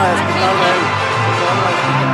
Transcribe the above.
Buenas tardes.